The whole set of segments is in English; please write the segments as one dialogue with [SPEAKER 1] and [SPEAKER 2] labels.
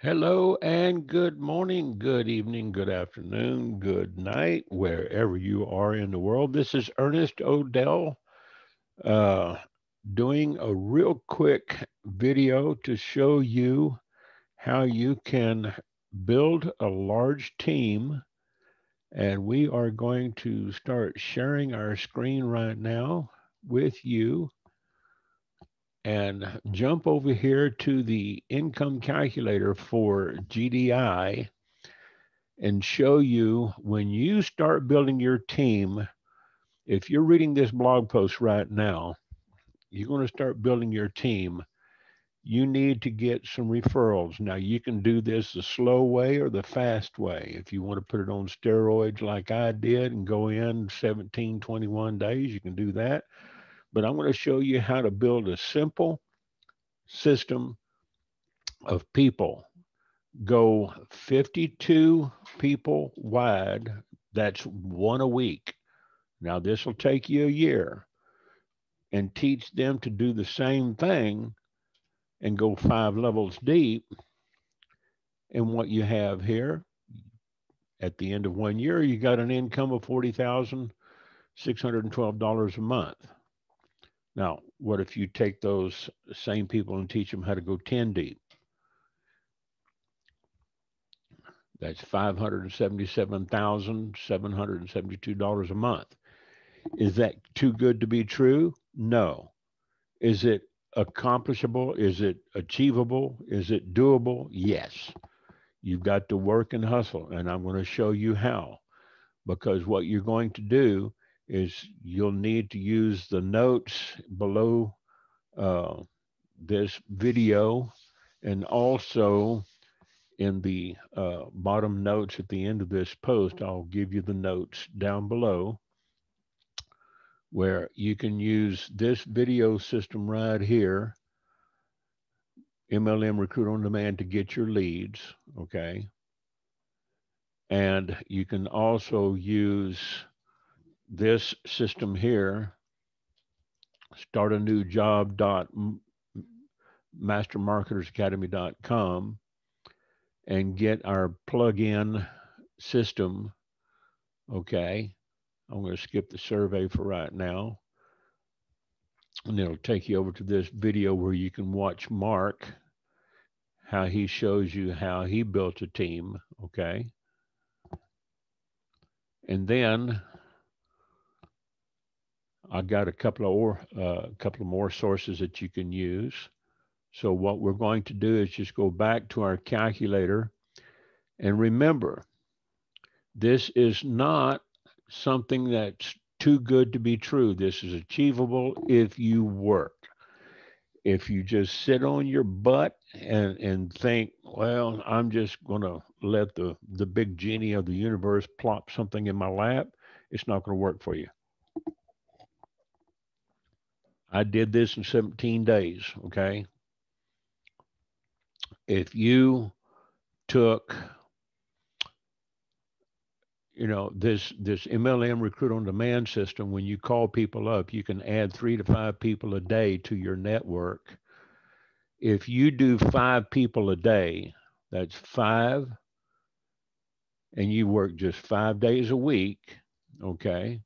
[SPEAKER 1] Hello and good morning, good evening, good afternoon, good night, wherever you are in the world. This is Ernest Odell uh, doing a real quick video to show you how you can build a large team. And we are going to start sharing our screen right now with you and jump over here to the income calculator for GDI and show you when you start building your team, if you're reading this blog post right now, you're going to start building your team. You need to get some referrals. Now, you can do this the slow way or the fast way. If you want to put it on steroids like I did and go in 17, 21 days, you can do that but I'm going to show you how to build a simple system of people. Go 52 people wide. That's one a week. Now, this will take you a year and teach them to do the same thing and go five levels deep. And what you have here at the end of one year, you got an income of $40,612 a month. Now, what if you take those same people and teach them how to go 10 deep? That's $577,772 a month. Is that too good to be true? No. Is it accomplishable? Is it achievable? Is it doable? Yes. You've got to work and hustle, and I'm going to show you how. Because what you're going to do is you'll need to use the notes below uh, this video and also in the uh, bottom notes at the end of this post, I'll give you the notes down below where you can use this video system right here, MLM Recruit on Demand to get your leads, okay? And you can also use this system here, start a new job and get our plug-in system. Okay. I'm going to skip the survey for right now. And it'll take you over to this video where you can watch Mark, how he shows you how he built a team. Okay. And then I got a couple of or uh, a couple of more sources that you can use. So what we're going to do is just go back to our calculator and remember, this is not something that's too good to be true. This is achievable if you work. If you just sit on your butt and, and think, well, I'm just going to let the, the big genie of the universe plop something in my lap, it's not going to work for you. I did this in 17 days. Okay. If you took, you know, this this MLM recruit on demand system, when you call people up, you can add three to five people a day to your network. If you do five people a day, that's five, and you work just five days a week, okay,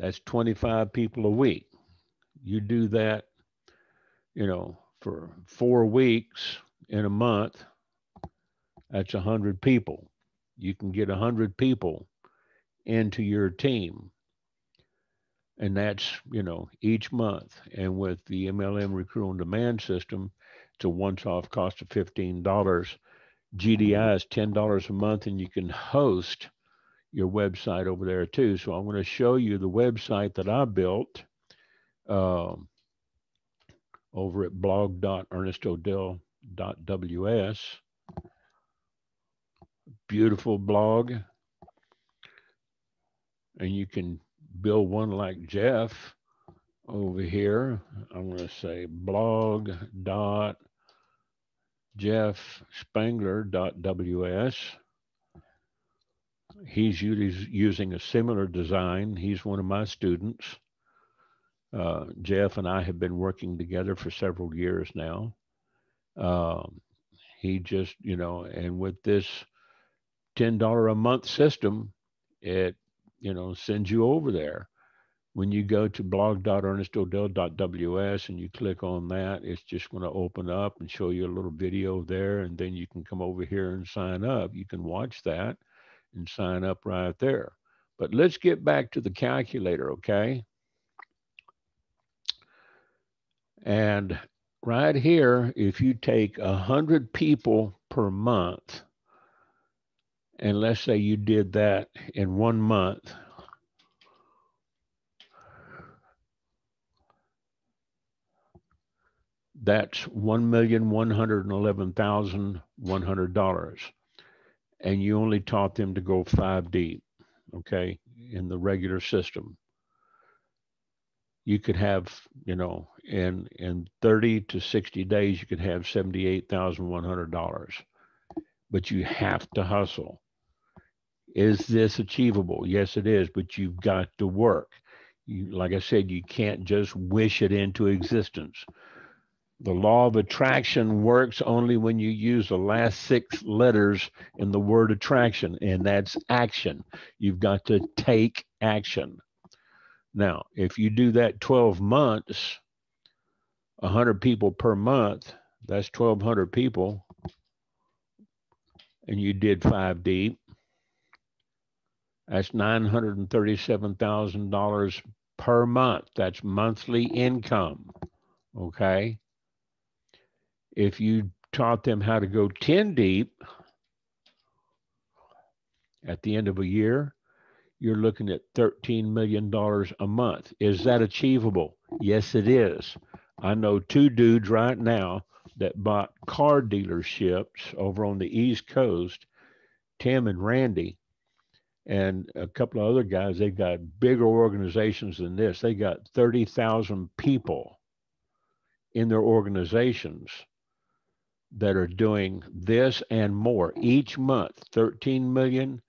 [SPEAKER 1] That's 25 people a week. You do that, you know, for four weeks in a month, that's 100 people. You can get 100 people into your team. And that's, you know, each month. And with the MLM Recruit on Demand system, it's a once off cost of $15. GDI is $10 a month, and you can host your website over there too. So I'm going to show you the website that I built um, over at blog.ernestodell.ws. Beautiful blog. And you can build one like Jeff over here. I'm going to say blog.jeffspangler.ws he's using a similar design. He's one of my students. Uh, Jeff and I have been working together for several years now. Um, he just, you know, and with this $10 a month system, it, you know, sends you over there. When you go to blog.ernestodell.ws and you click on that, it's just going to open up and show you a little video there. And then you can come over here and sign up. You can watch that and sign up right there. But let's get back to the calculator, okay? And right here, if you take a hundred people per month, and let's say you did that in one month, that's one million one hundred and you only taught them to go five deep, okay, in the regular system you could have, you know, in in 30 to 60 days, you could have $78,100. But you have to hustle. Is this achievable? Yes, it is, but you've got to work. You, like I said, you can't just wish it into existence. The law of attraction works only when you use the last six letters in the word attraction, and that's action. You've got to take action. Now, if you do that 12 months, 100 people per month, that's 1,200 people, and you did five deep, that's $937,000 per month. That's monthly income. Okay. If you taught them how to go 10 deep at the end of a year, you're looking at $13 million a month. Is that achievable? Yes, it is. I know two dudes right now that bought car dealerships over on the East Coast, Tim and Randy, and a couple of other guys. They've got bigger organizations than this. They got 30,000 people in their organizations that are doing this and more each month 13 million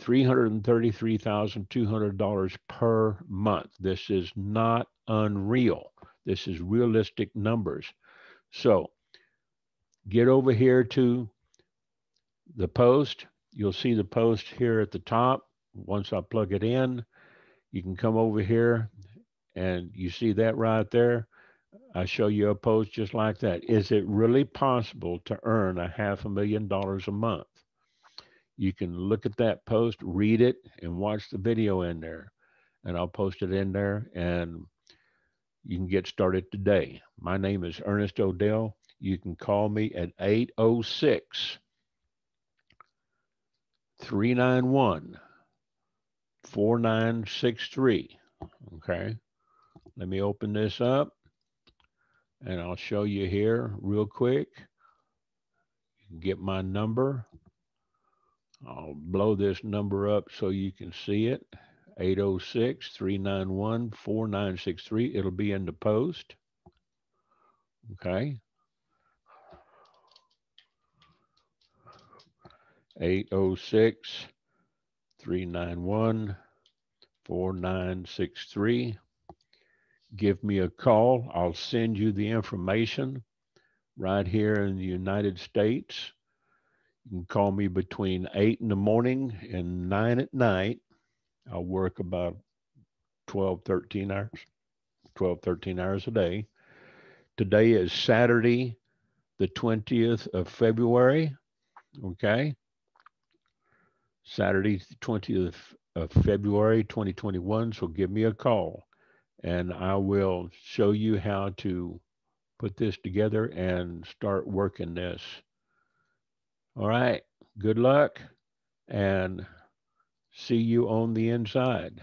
[SPEAKER 1] $333,200 per month. This is not unreal. This is realistic numbers. So get over here to the post. You'll see the post here at the top. Once I plug it in, you can come over here and you see that right there. I show you a post just like that. Is it really possible to earn a half a million dollars a month? you can look at that post, read it, and watch the video in there. And I'll post it in there and you can get started today. My name is Ernest Odell. You can call me at 806 391 4963. Okay. Let me open this up and I'll show you here real quick. Get my number. I'll blow this number up so you can see it. 806 391 4963. It'll be in the post. Okay. 806 391 4963. Give me a call. I'll send you the information right here in the United States. You can call me between eight in the morning and nine at night. I'll work about 12, 13 hours, 12, 13 hours a day. Today is Saturday, the 20th of February. Okay. Saturday, the 20th of February, 2021. So give me a call and I will show you how to put this together and start working this. All right. Good luck and see you on the inside.